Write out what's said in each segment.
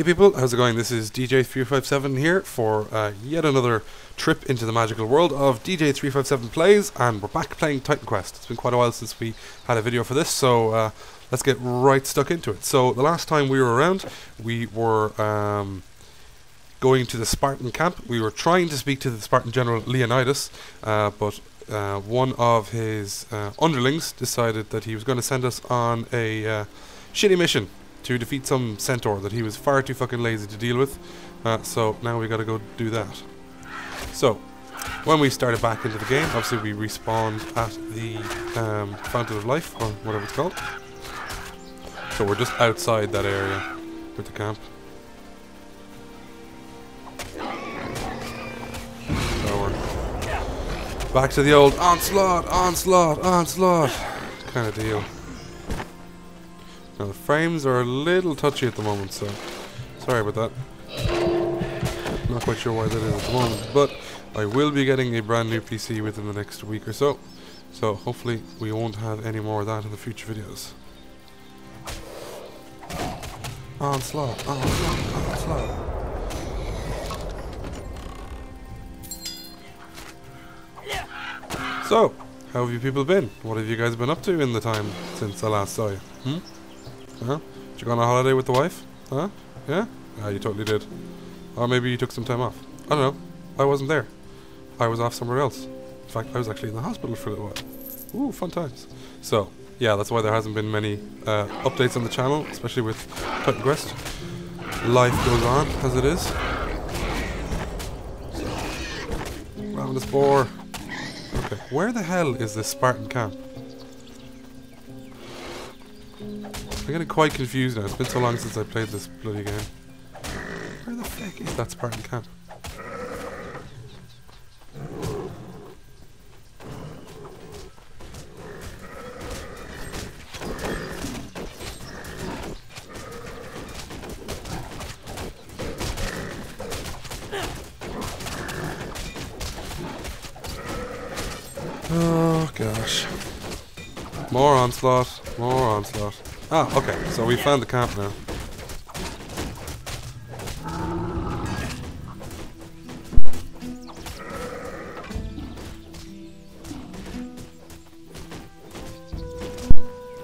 Hey people, how's it going? This is DJ357 here for uh, yet another trip into the magical world of DJ357 Plays, and we're back playing Titan Quest. It's been quite a while since we had a video for this, so uh, let's get right stuck into it. So, the last time we were around, we were um, going to the Spartan camp. We were trying to speak to the Spartan General Leonidas, uh, but uh, one of his uh, underlings decided that he was going to send us on a uh, shitty mission to defeat some centaur that he was far too fucking lazy to deal with. Uh, so now we gotta go do that. So, when we started back into the game, obviously we respawned at the um, Fountain of Life, or whatever it's called. So we're just outside that area with the camp. So we're back to the old onslaught, onslaught, onslaught kind of deal. Now the frames are a little touchy at the moment, so sorry about that. Not quite sure why that is at the moment, but I will be getting a brand new PC within the next week or so. So hopefully we won't have any more of that in the future videos. Onslaught, onslaught, onslaught. So, how have you people been? What have you guys been up to in the time since I last saw you? Hmm? Huh? Did you go on a holiday with the wife? Huh? Yeah? Yeah, you totally did. Or maybe you took some time off. I don't know. I wasn't there. I was off somewhere else. In fact, I was actually in the hospital for a little while. Ooh, fun times. So, yeah, that's why there hasn't been many uh, updates on the channel, especially with Titan Quest. Life goes on as it is. This boar. Okay, where the hell is this Spartan camp? I'm getting quite confused now. It's been so long since I played this bloody game. Where the fuck is that Spartan camp? Oh gosh. More onslaught, so we found the camp now.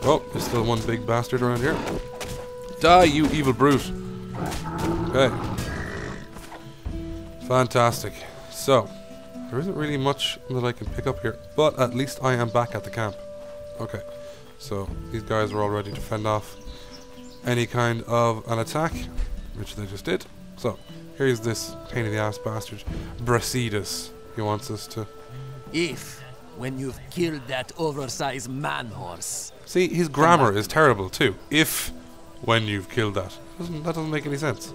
Oh, there's still one big bastard around here. Die, you evil brute. Okay. Fantastic. So, there isn't really much that I can pick up here, but at least I am back at the camp. Okay, so these guys are all ready to fend off any kind of an attack, which they just did. So, here's this pain in the ass bastard, Brasidas. He wants us to... If, when you've killed that oversized man horse. See, his grammar is terrible too. If, when you've killed that. Doesn't, that doesn't make any sense.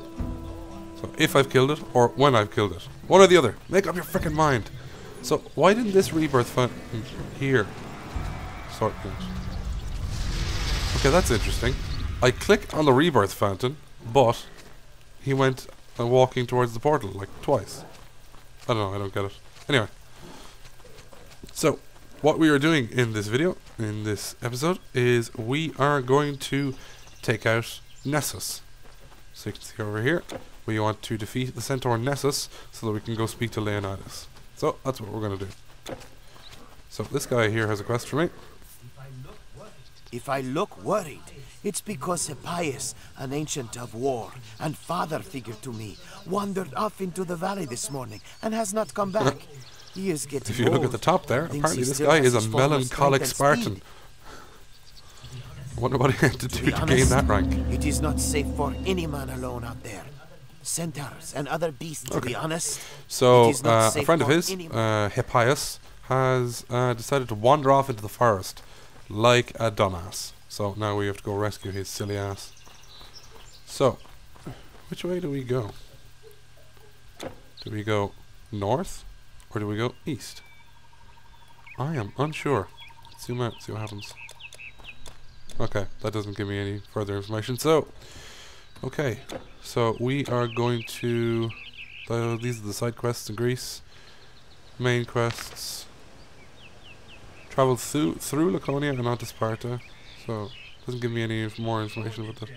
So, if I've killed it, or when I've killed it. One or the other. Make up your freaking mind. So, why didn't this rebirth fund here sort it? Okay, that's interesting. I click on the rebirth fountain, but he went uh, walking towards the portal like twice. I don't know, I don't get it. Anyway. So, what we are doing in this video, in this episode, is we are going to take out Nessus. So you can see over here, we want to defeat the centaur Nessus so that we can go speak to Leonidas. So, that's what we're going to do. So, this guy here has a quest for me. If I look worried, it's because Hippias, an ancient of war and father figure to me, wandered off into the valley this morning and has not come back. he is getting If you look at the top there, apparently this guy is a melancholic Spartan. I wonder what he had to To do to gain that rank. It is not safe for any man alone out there. Centaurs and other beasts, to be honest. So, It is not uh, a friend of his, uh, Hippias, has uh, decided to wander off into the forest like a dumbass. So now we have to go rescue his silly ass. So, which way do we go? Do we go north or do we go east? I am unsure. Let's Zoom out, see what happens. Okay, that doesn't give me any further information. So, okay, so we are going to. Uh, these are the side quests in Greece. Main quests. Travel through through Laconia and onto Sparta. So doesn't give me any more information about that. It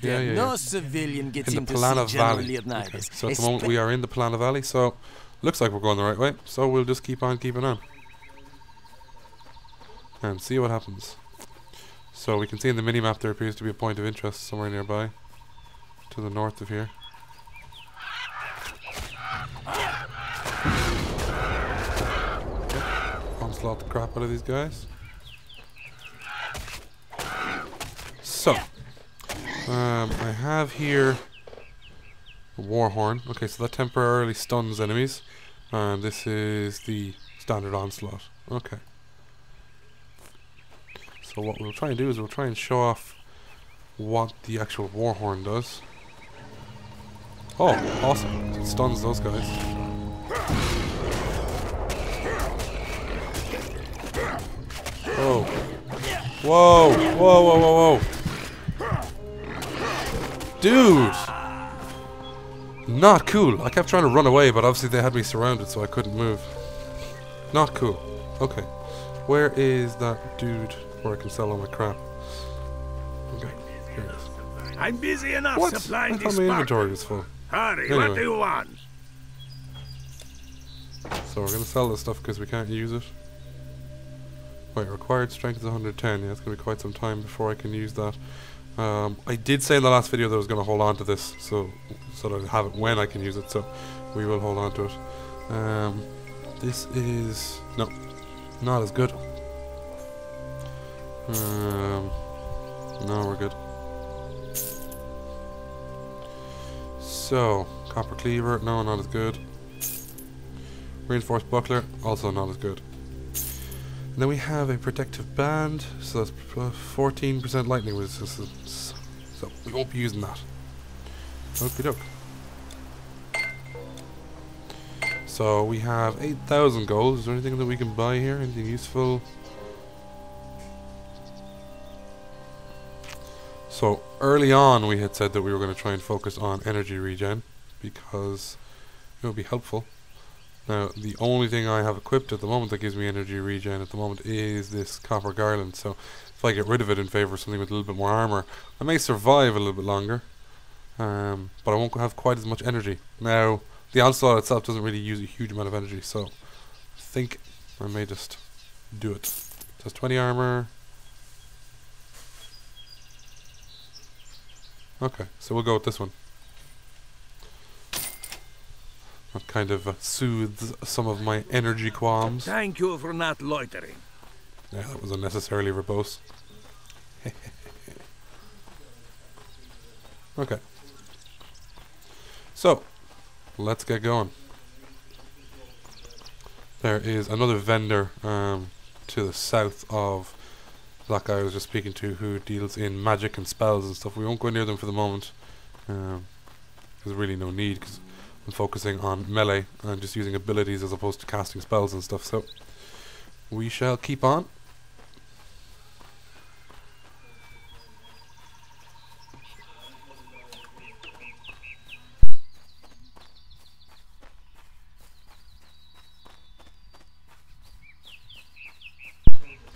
there. Yeah, yeah, no yeah. civilian gets in the to see Valley. Okay. So at the moment we are in the Pellana Valley, so looks like we're going the right way. So we'll just keep on keeping on. And see what happens. So we can see in the mini-map there appears to be a point of interest somewhere nearby. To the north of here. Onslaught the crap out of these guys. So, um, I have here a war horn. Okay, so that temporarily stuns enemies, and this is the standard onslaught. Okay. So what we'll try and do is we'll try and show off what the actual war horn does. Oh, awesome! It stuns those guys. Whoa! Whoa! Whoa! Whoa! Whoa! Dude! Not cool. I kept trying to run away, but obviously they had me surrounded, so I couldn't move. Not cool. Okay. Where is that dude where I can sell all my crap? Okay, here it is. I'm busy enough What? I supplying thought these my inventory was full. Hurry, Anyway. what do you want? So we're gonna sell this stuff because we can't use it. Required strength is 110. Yeah, it's gonna be quite some time before I can use that. Um, I did say in the last video that I was gonna hold on to this, so so that I have it when I can use it. So we will hold on to it. Um, this is no, not as good. Um, no, we're good. So copper cleaver, no, not as good. Reinforced buckler, also not as good. And then we have a protective band, so that's fourteen percent lightning resistance. So we won't be using that. Okie doke. So we have eight thousand gold. Is there anything that we can buy here? Anything useful? So early on, we had said that we were going to try and focus on energy regen because it would be helpful. Now, the only thing I have equipped at the moment that gives me energy regen at the moment is this copper garland. So, if I get rid of it in favor of something with a little bit more armor, I may survive a little bit longer. Um, but I won't have quite as much energy. Now, the onslaught itself doesn't really use a huge amount of energy, so I think I may just do it. Has 20 armor. Okay, so we'll go with this one. That kind of uh, soothes some of my energy qualms. Thank you for not loitering. Yeah, that was unnecessarily verbose. okay. So, let's get going. There is another vendor um, to the south of that guy I was just speaking to who deals in magic and spells and stuff. We won't go near them for the moment. Um, there's really no need because I'm focusing on melee and just using abilities as opposed to casting spells and stuff. So, we shall keep on.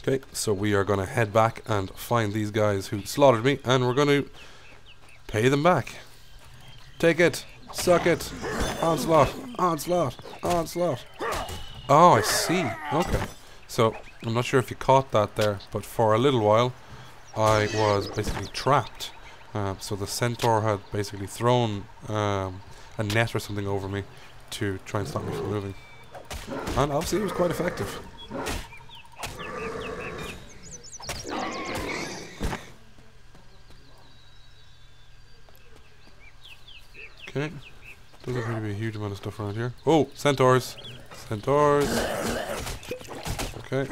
Okay, so we are going to head back and find these guys who slaughtered me, and we're going to pay them back. Take it, suck it, onslaught, onslaught, onslaught. Oh, I see. Okay, so I'm not sure if you caught that there, but for a little while, I was basically trapped. Um, so the centaur had basically thrown um, a net or something over me to try and stop me from moving, and obviously it was quite effective. Okay. Doesn't seem to be a huge amount of stuff around here. Oh, centaurs. Centaurs. Okay.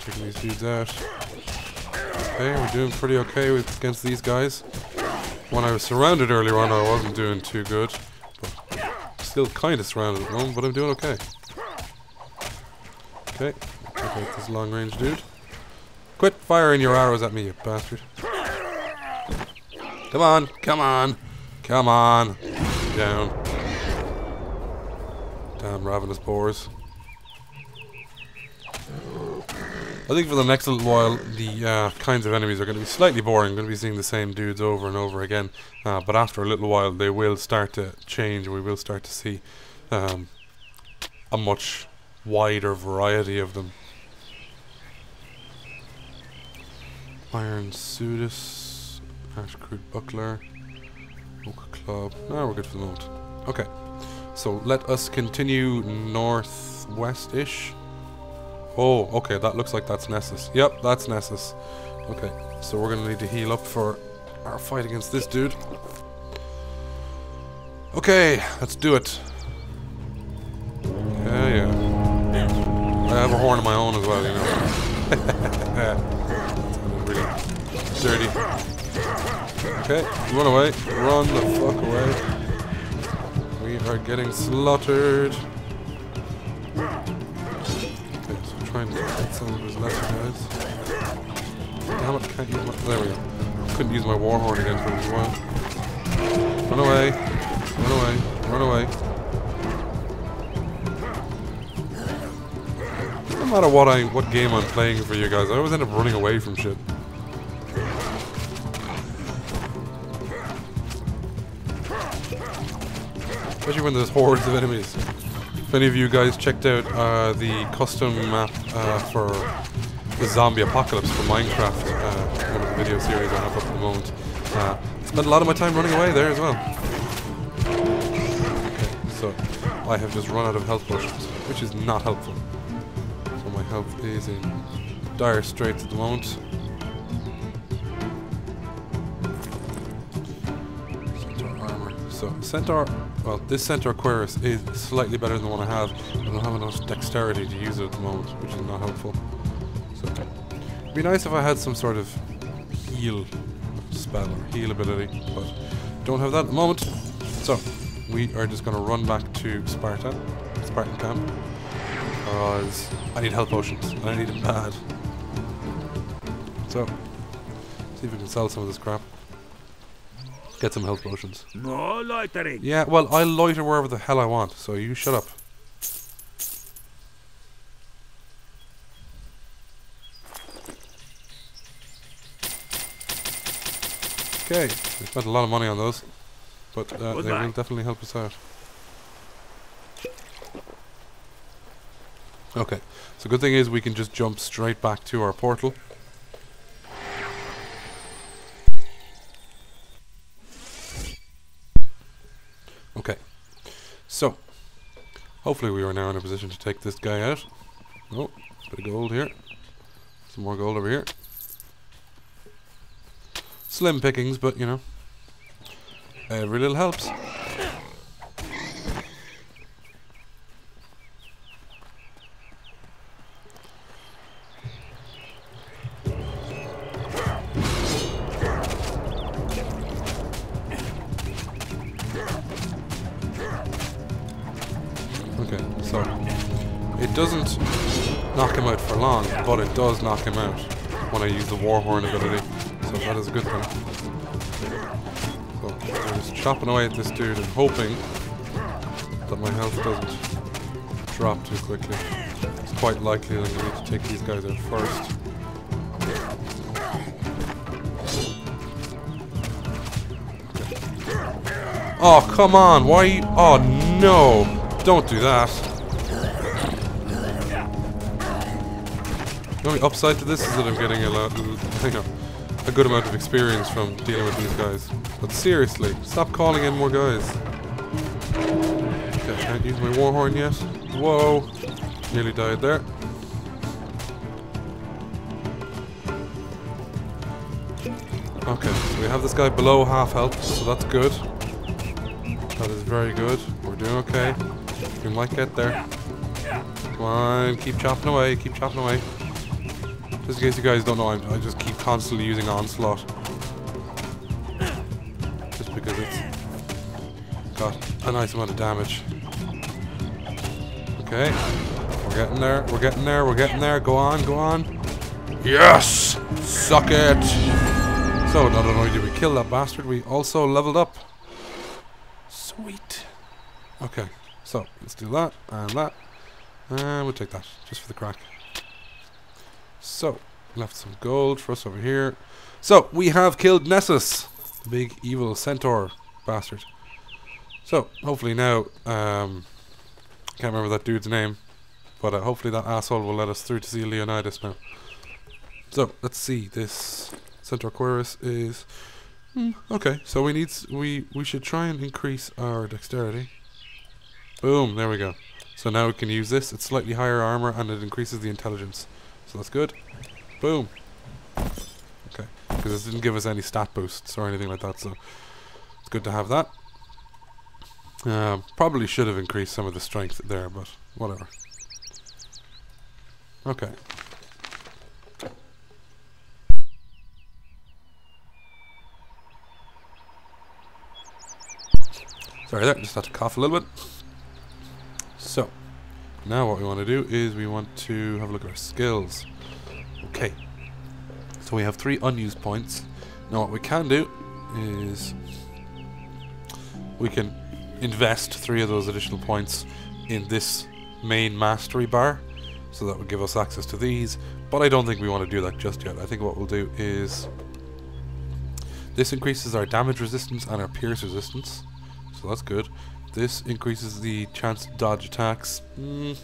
Taking these dudes out. Okay, we're doing pretty okay with against these guys. When I was surrounded earlier on, I wasn't doing too good. But still kind of surrounded at the moment, but I'm doing okay. Okay, take out this long range dude. Quit firing your arrows at me, you bastard. Come on, come on, come on. Down. Damn ravenous boars. I think for the next little while, the uh, kinds of enemies are going to be slightly boring. going to be seeing the same dudes over and over again. Uh, but after a little while, they will start to change. We will start to see um, a much wider variety of them. Iron Sudus, Ash Crude Buckler, Oak Club. No, we're good for the moment. Okay, so let us continue northwest-ish. Oh, okay, that looks like that's Nessus. Yep, that's Nessus. Okay, so we're gonna need to heal up for our fight against this dude. Okay, let's do it. Yeah, yeah. I have a horn of my own as well, you know. really dirty. Okay, run away. Run the fuck away. We are getting slaughtered. Okay, so trying to get some of his lesser guys. Damn it, can't use my... There we go. Couldn't use my warhorn again for a while. Run away. Run away. Run away. No matter what I what game I'm playing for you guys, I always end up running away from shit. Especially when there's hordes of enemies. If any of you guys checked out uh, the custom map uh, for the zombie apocalypse for Minecraft, uh, one of the video series I have up at the moment, uh, spent a lot of my time running away there as well. Okay, so I have just run out of health potions, which is not helpful. So my health is in dire straits at the moment. Centaur armor. So centaur, well, this centaur cuirass is slightly better than the one I have. I don't have enough dexterity to use it at the moment, which is not helpful. So it'd be nice if I had some sort of heal spell or heal ability, but don't have that at the moment. So we are just going to run back to Sparta, Spartan camp, because I need health potions. and I need them bad. So, see if we can sell some of this crap. Get some health potions. No loitering. Yeah, well, I loiter wherever the hell I want, so you shut up. Okay, we spent a lot of money on those, but uh, they will definitely help us out. Okay, so good thing is we can just jump straight back to our portal. Okay, so hopefully we are now in a position to take this guy out. Oh, bit of gold here. Some more gold over here. Slim pickings, but you know, every little helps. Knock him out when I use the Warhorn ability. So that is a good thing. So we're just chopping away at this dude and hoping that my health doesn't drop too quickly. It's quite likely that I need to take these guys out first. Oh, come on. Why you... Oh, no. Don't do that. The only upside to this is that I'm getting a lot, you know, a good amount of experience from dealing with these guys. But seriously, stop calling in more guys. Okay, can't use my warhorn yet. Whoa, nearly died there. Okay, so we have this guy below half health, so that's good. That is very good. We're doing okay. We might get there. Come on, keep chopping away, keep chopping away. Just in case you guys don't know, I'm, I just keep constantly using Onslaught. Just because it's got a nice amount of damage. Okay. We're getting there, we're getting there, we're getting there. Go on, go on. Yes! Suck it! So, not only did we kill that bastard, we also leveled up. Sweet. Okay, so let's do that and that. And we'll take that, just for the crack. So, left some gold for us over here. So, we have killed Nessus, the big evil centaur bastard. So, hopefully now, um, can't remember that dude's name, but uh, hopefully that asshole will let us through to see Leonidas now. So, let's see, this Centaur Cuirass is... Hmm, okay, so we need we we should try and increase our dexterity. Boom, there we go. So now we can use this. It's slightly higher armor and it increases the intelligence. So that's good. Boom. Okay, because it didn't give us any stat boosts or anything like that, so it's good to have that. Um, probably should have increased some of the strength there, but whatever. Okay. Sorry there, just had to cough a little bit. So, now what we want to do is we want to have a look at our skills. Okay. So we have three unused points. Now what we can do is we can invest three of those additional points in this main mastery bar. So that would give us access to these. But I don't think we want to do that just yet. I think what we'll do is this increases our damage resistance and our pierce resistance. So that's good. This increases the chance to dodge attacks. Mm,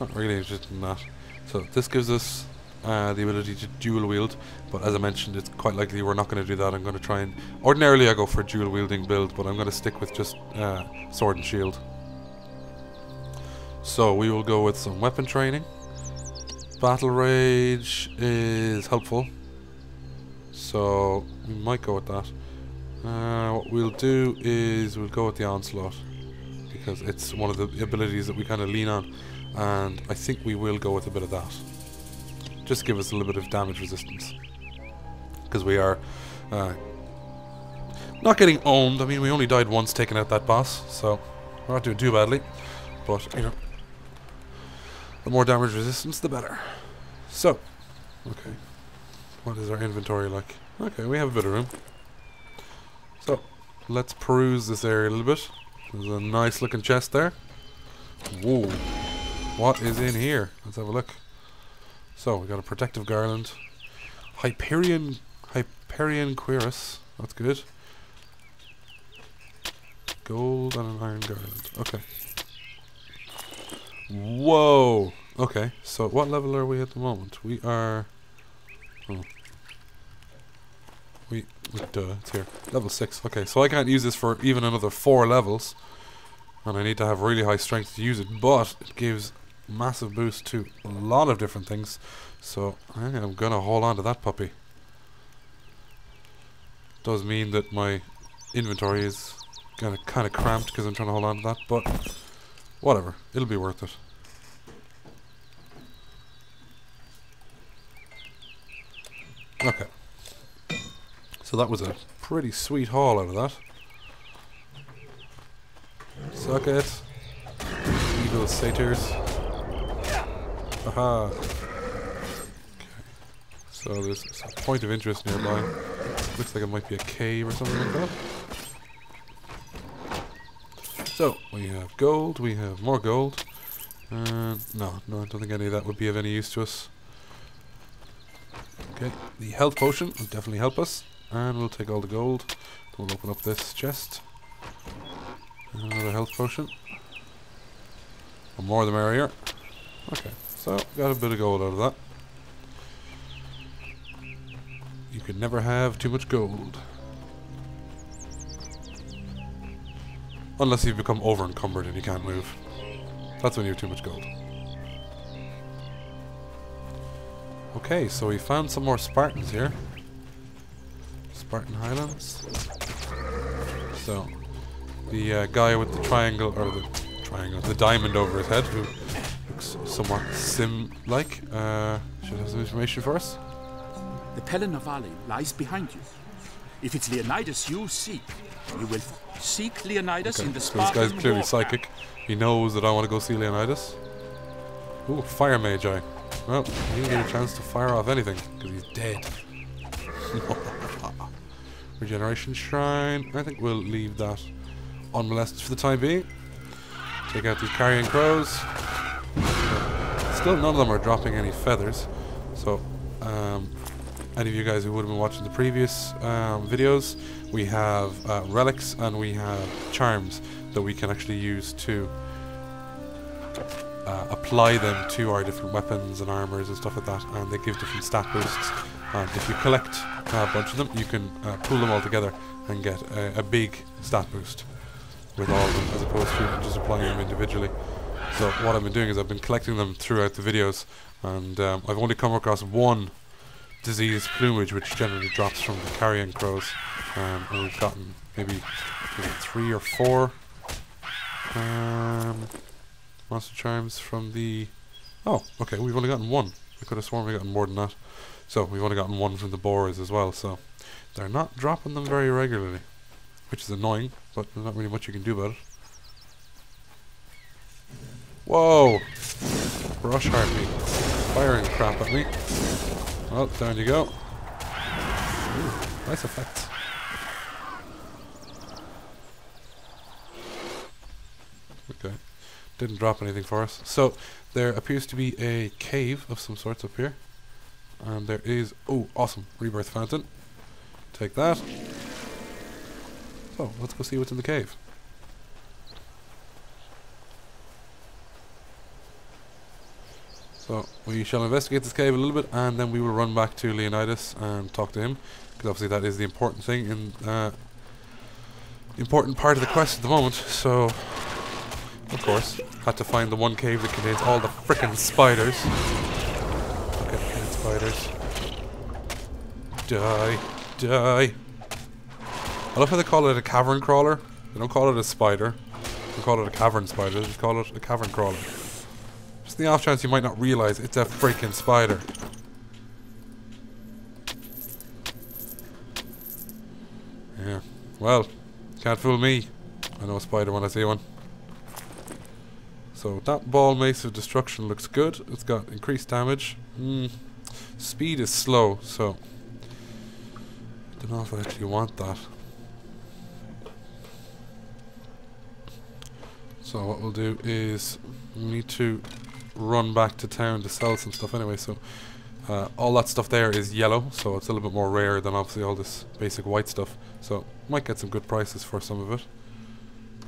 not really interested in that. So this gives us uh, the ability to dual wield, but as I mentioned, it's quite likely we're not going to do that. I'm going to try and ordinarily I go for a dual wielding build, but I'm going to stick with just uh, sword and shield. So we will go with some weapon training. Battle rage is helpful, so we might go with that. Uh, what we'll do is we'll go with the onslaught because it's one of the abilities that we kind of lean on, and I think we will go with a bit of that. Just give us a little bit of damage resistance because we are uh, not getting owned. I mean, we only died once taking out that boss, so we're not doing too badly. But you know, the more damage resistance, the better. So, okay, what is our inventory like? Okay, we have a bit of room. So, let's peruse this area a little bit. There's a nice looking chest there. Whoa. What is in here? Let's have a look. So, we got a protective garland. Hyperion Hyperion Cuirass. That's good. Gold and an iron garland. Okay. Whoa. Okay. So what level are we at the moment? We are oh. We, we duh, it's here. Level 6. Okay, so I can't use this for even another 4 levels. And I need to have really high strength to use it, but it gives massive boost to a lot of different things. So I'm gonna hold on to that puppy. Does mean that my inventory is gonna kinda cramped because I'm trying to hold on to that, but whatever. It'll be worth it. Okay. So that was a pretty sweet haul out of that. Suck it. Evil satyrs. Aha. Okay. So there's a point of interest nearby. Looks like it might be a cave or something like that. So, we have gold, we have more gold. Uh, no, no, I don't think any of that would be of any use to us. Okay, the health potion will definitely help us. And we'll take all the gold. We'll open up this chest. Another health potion. The more the merrier. Okay, so got a bit of gold out of that. You can never have too much gold. Unless you've become over encumbered and you can't move. That's when you have too much gold. Okay, so we found some more Spartans here. Spartan Highlands. So, the uh, guy with the triangle, or the triangle, the diamond over his head, who looks somewhat sim-like, uh, should have some information for us. The Pellana Valley lies behind you. If it's Leonidas you seek, you will seek Leonidas Okay, in the so this guy's clearly psychic. He knows that I want to go see Leonidas. Ooh, fire magi. Well, he didn't get a chance to fire off anything because he's dead. Regeneration shrine. I think we'll leave that unmolested for the time being. Take out these carrion crows. Still, none of them are dropping any feathers, so um, any of you guys who would have been watching the previous um, videos, we have uh, relics and we have charms that we can actually use to uh, apply them to our different weapons and armors and stuff like that, and they give different stat boosts. And if you collect a bunch of them, you can uh, pool them all together and get a, a big stat boost with all of them, as opposed to just applying them individually. So what I've been doing is I've been collecting them throughout the videos, and um, I've only come across one diseased plumage, which generally drops from the carrion crows, um, and we've gotten maybe, three or four um, monster charms from the. Oh, okay, we've only gotten one. I could have sworn we gotten more than that. So we've only gotten one from the boars as well. So they're not dropping them very regularly, which is annoying, but there's not really much you can do about it. Whoa! Brush harpy. Firing crap at me. Well, down you go. Ooh, nice effects. Okay. Didn't drop anything for us. So, there appears to be a cave of some sorts up here. And there is... Oh, awesome. Rebirth fountain. Take that. So, let's go see what's in the cave. So we shall investigate this cave a little bit, and then we will run back to Leonidas and talk to him, because obviously that is the important thing in uh, important part of the quest at the moment. So, of course, had to find the one cave that contains all the frickin' spiders. Spiders. Die, die. I love how they call it a cavern crawler. They don't call it a spider. They call it a cavern spider. They just call it a cavern crawler. Just the off chance you might not realize it's a freaking spider. Yeah. Well, can't fool me. I know a spider when I see one. So that ball mace of destruction looks good. It's got increased damage. Mm. Speed is slow, so I don't know if I actually want that. So what we'll do is we need to run back to town to sell some stuff anyway. So uh, all that stuff there is yellow, so it's a little bit more rare than obviously all this basic white stuff. So might get some good prices for some of it.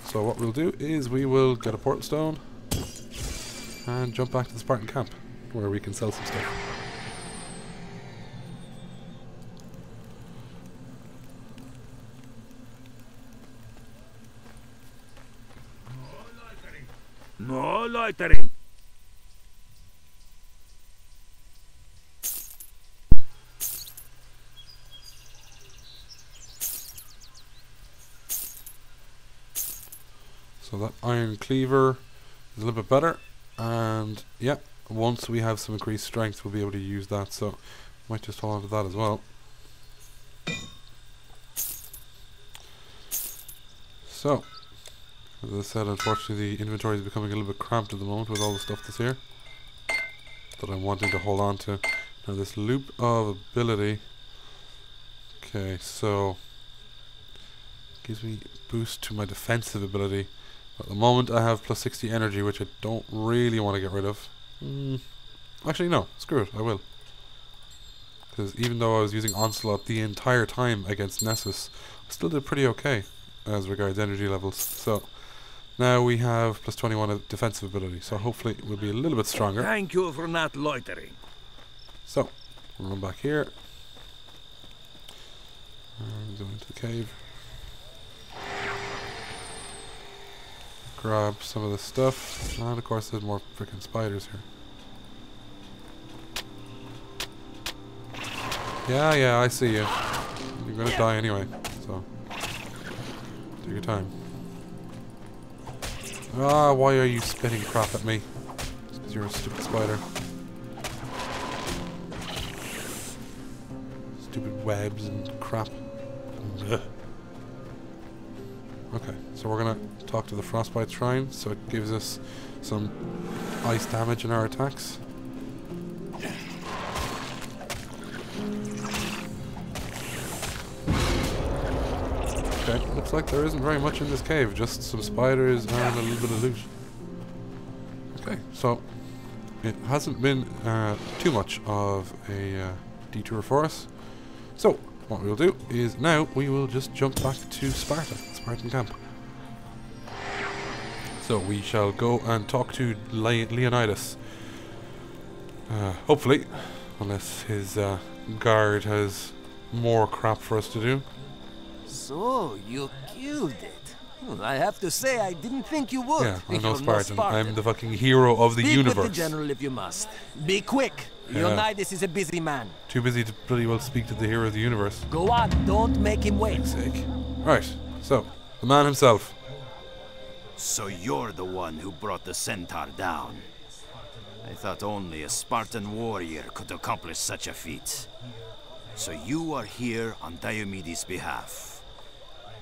So what we'll do is we will get a portal stone and jump back to the Spartan camp where we can sell some stuff. No loitering. So that iron cleaver is a little bit better and yeah once we have some increased strength we'll be able to use that so might just hold on to that as well so as I said unfortunately the inventory is becoming a little bit cramped at the moment with all the stuff that's here that I'm wanting to hold on to now this loop of ability okay so gives me boost to my defensive ability at the moment I have plus 60 energy, which I don't really want to get rid of. Mm. Actually, no. Screw it. I will. Because even though I was using Onslaught the entire time against Nessus, I still did pretty okay as regards energy levels. So, now we have plus 21 of defensive ability, so hopefully we'll be a little bit stronger. Thank you for not loitering. So, we'll run back here. And go into the cave. grab some of the stuff. And of course there's more freaking spiders here. Yeah, yeah, I see you. You're gonna die anyway, so take your time. Ah, why are you spitting crap at me? because you're a stupid spider. Stupid webs and crap. Okay, so we're gonna talk to the Frostbite Shrine, so it gives us some ice damage in our attacks. Looks like there isn't very much in this cave, just some spiders and a little bit of loot. Okay, so it hasn't been uh, too much of a uh, detour for us. So, what we'll do is now we will just jump back to Sparta, Spartan camp. So we shall go and talk to Le- Leonidas. Uh, hopefully, unless his uh, guard has more crap for us to do. So, you killed it. Hmm, I have to say, I didn't think you would. Yeah, I'm You're no Spartan. Spartan. I'm the fucking hero of the Speak universe. with the general if you must. Be quick. Yeah. Leonidas is a busy man. Too busy to pretty well speak to the hero of the universe. Go on, don't make him wait. Sake. Right, so, the man himself. So you're the one who brought the centaur down. I thought only a Spartan warrior could accomplish such a feat. So you are here on Diomedes' behalf.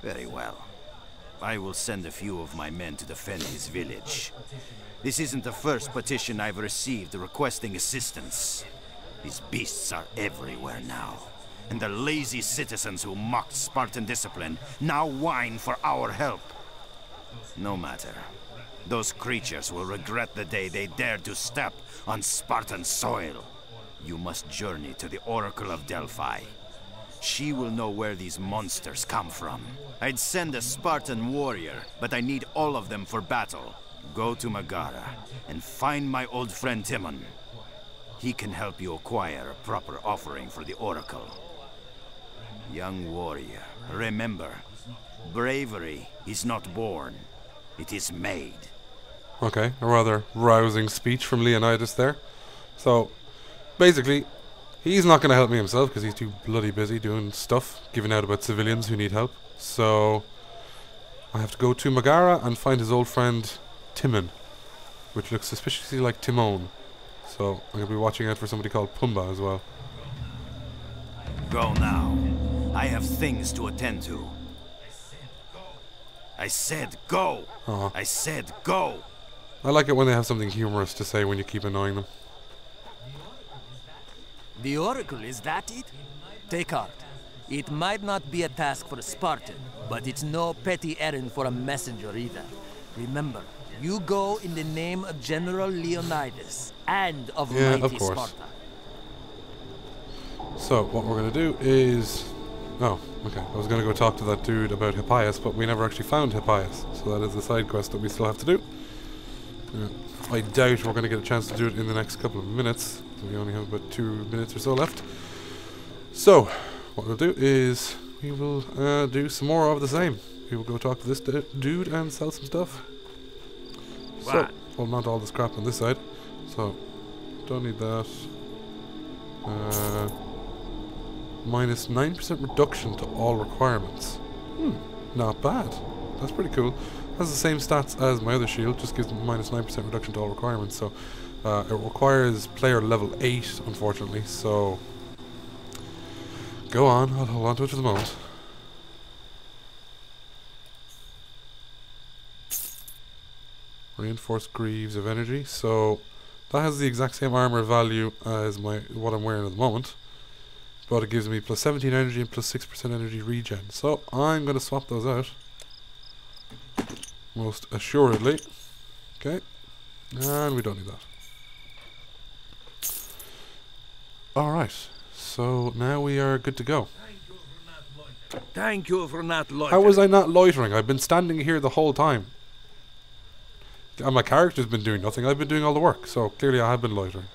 Very well. I will send a few of my men to defend his village. This isn't the first petition I've received requesting assistance. These beasts are everywhere now. And the lazy citizens who mocked Spartan discipline now whine for our help. No matter. Those creatures will regret the day they dared to step on Spartan soil. You must journey to the Oracle of Delphi. She will know where these monsters come from. I'd send a Spartan warrior, but I need all of them for battle. Go to Megara and find my old friend Timon. He can help you acquire a proper offering for the Oracle. Young warrior, remember, bravery is not born, it is made. Okay, a rather rousing speech from Leonidas there. So, basically, he's not going to help me himself because he's too bloody busy doing stuff, giving out about civilians who need help. So, I have to go to Megara and find his old friend Timon, which looks suspiciously like Timon. So, I'm going to be watching out for somebody called Pumbaa as well. Go now. I have things to attend to. I said go! Aw. I said go! I like it when they have something humorous to say when you keep annoying them. The Oracle, is that it? Take heart. It might not be a task for a Spartan, but it's no petty errand for a messenger either. Remember, you go in the name of General Leonidas and of Yeah, of course. Sparta. So, what we're going to do is... Oh, okay. I was going to go talk to that dude about Hippias, but we never actually found Hippias. So that is a side quest that we still have to do. Yeah. I doubt we're going to get a chance to do it in the next couple of minutes. We only have about two minutes or so left. So, what we'll do is we will uh, do some more of the same. We will go talk to this d- dude and sell some stuff. So, What? we'll mount all this crap on this side. So, don't need that. Uh, minus 9% reduction to all requirements. Hmm, not bad. That's pretty cool. Has the same stats as my other shield, just gives minus 9% reduction to all requirements. So uh, it requires player level 8, unfortunately. So go on, I'll hold on to it for the moment. Reinforced greaves of energy. So that has the exact same armor value as my what I'm wearing at the moment. But it gives me plus 17 energy and plus 6% energy regen. So I'm going to swap those out. Most assuredly. Okay. And we don't need that. Alright. So now we are good to go. Thank you for not loitering. How was I not loitering? I've been standing here the whole time. And my character's been doing nothing. I've been doing all the work. So clearly I have been loitering.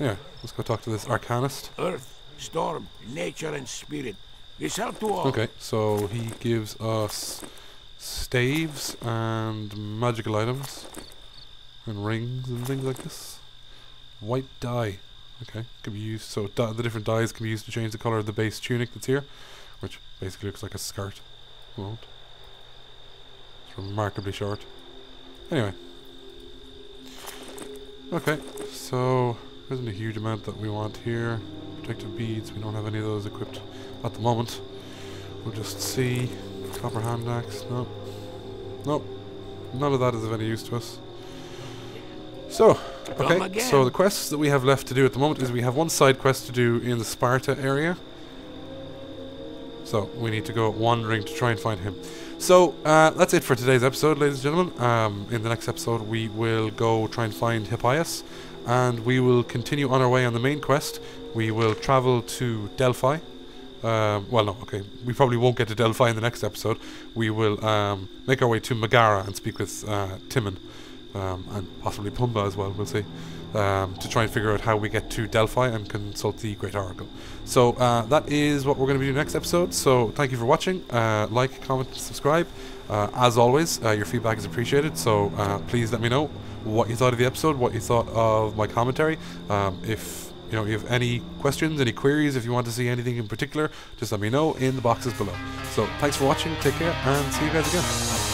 Yeah. Let's go talk to this arcanist. Earth, storm, nature, and spirit. This help to all. Okay, so he gives us staves and magical items and rings and things like this. White dye. Okay, can be used. So the different dyes can be used to change the color of the base tunic that's here, which basically looks like a skirt. Won't. It's remarkably short. Anyway. Okay, so isn't a huge amount that we want here. Protective beads, we don't have any of those equipped at the moment. We'll just see. Copper hand axe, nope. Nope. None of that is of any use to us. So, okay, so the quests that we have left to do at the moment is we have one side quest to do in the Sparta area. So, we need to go wandering to try and find him. So uh, that's it for today's episode, ladies and gentlemen. Um, in the next episode, we will go try and find Hippias, and we will continue on our way on the main quest. We will travel to Delphi. Um, well, no, okay. We probably won't get to Delphi in the next episode. We will um, make our way to Megara and speak with uh, Timon, um, and possibly Pumbaa as well. We'll see. Um, to try and figure out how we get to Delphi and consult the Great Oracle. So uh, that is what we're going to be doing next episode. So thank you for watching. Uh, like, comment, subscribe. Uh, as always, uh, your feedback is appreciated. So uh, please let me know what you thought of the episode, what you thought of my commentary. Um, if you know you have any questions, any queries, if you want to see anything in particular, just let me know in the boxes below. So thanks for watching. Take care and see you guys again.